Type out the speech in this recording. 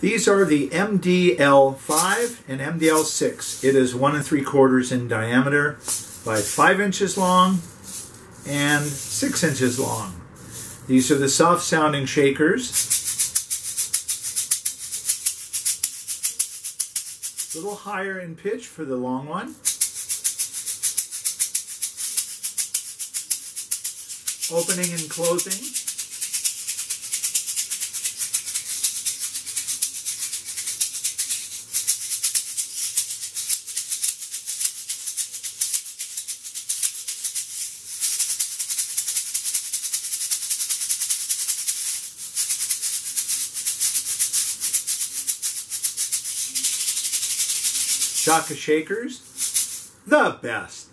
These are the MDL5 and MDL6. It is one and three quarters in diameter by five inches long and six inches long. These are the soft sounding shakers. A little higher in pitch for the long one. Opening and closing. Shaka Shakers, the best.